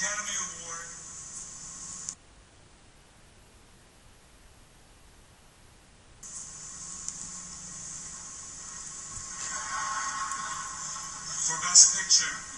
Academy Award for Best Picture.